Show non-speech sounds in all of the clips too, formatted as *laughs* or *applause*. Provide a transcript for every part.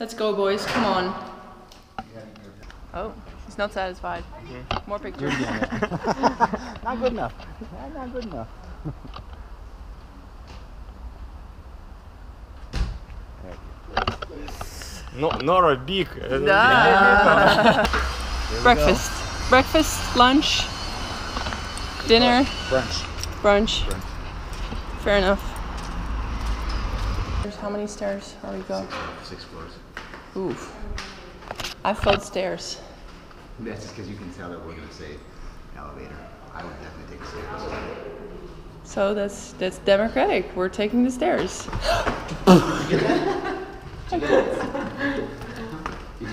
Let's go, boys. Come on. Oh, he's not satisfied. More pictures. *laughs* Not good enough. Not, not good enough. No, Nora big. Da. Breakfast. Breakfast, lunch, dinner, oh, Brunch. brunch. Brunch. Fair enough. There's how many stairs are we go? Six floors. Oof. I felt stairs. That's just because you can tell that we're gonna say elevator. I would definitely take the stairs. So that's that's democratic. We're taking the stairs. *gasps* Did you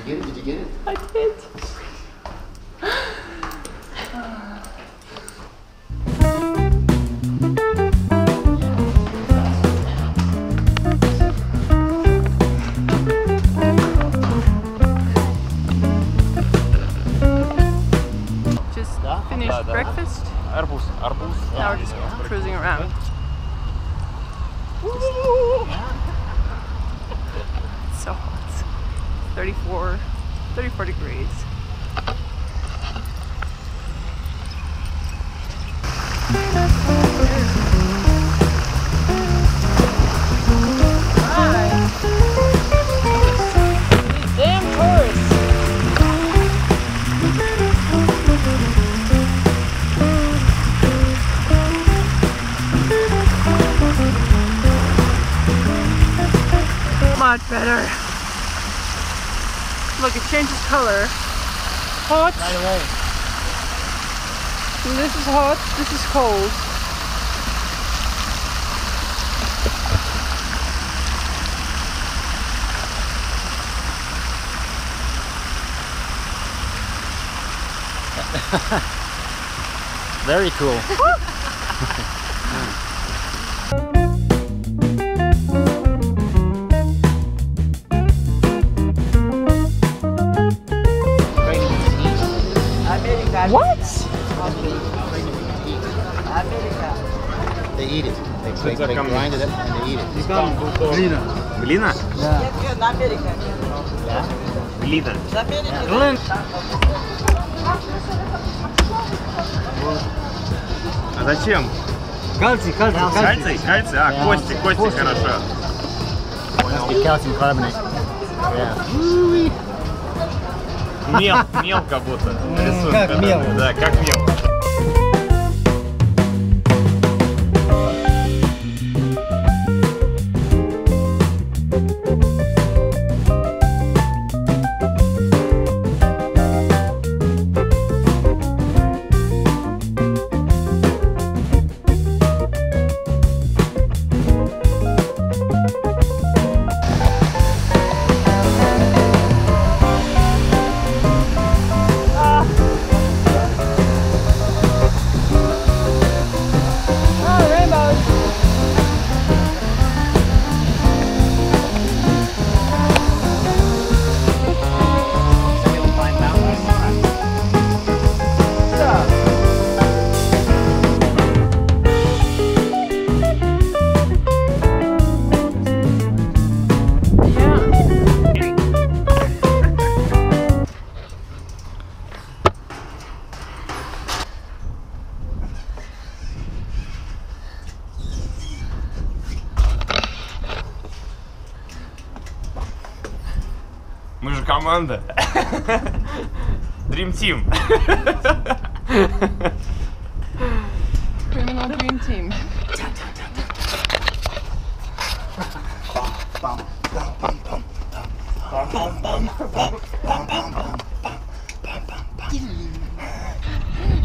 get it? Did you get it? I did. Now we're just cruising around. It's *laughs* so hot. 34, 34 degrees. Damn *laughs* better. Look, it changes color. Hot. Right away. This is hot. This is cold. *laughs* Very cool. *laughs* What? They eat it. They, they, they grind it up and they eat it. Глина? Yeah. Глина. А зачем? Кальций, кальций, Кальций? Кальций? А, Да. кости, кости, Кости. хорошо. Be calcium carbonate. Yeah. Мел, мел как будто. рисуют, как мел. Да, как мел. команда. Dream Team. Criminal Dream Team.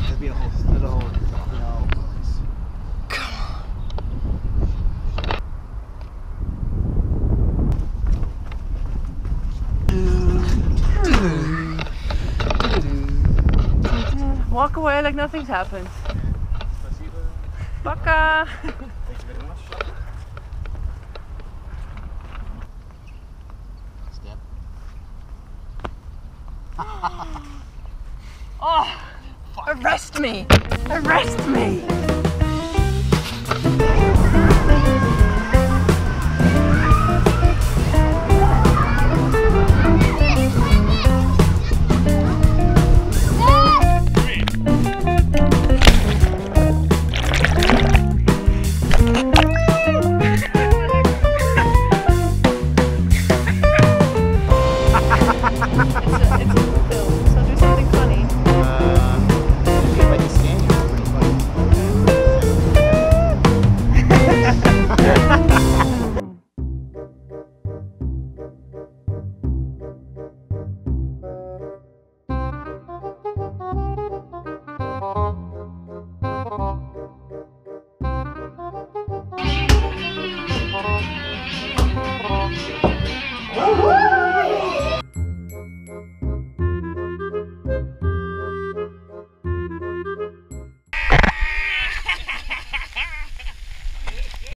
There'll be a whole, there's a whole, away like nothing's happened. Baka! *gasps* Oh! Arrest me! Arrest me!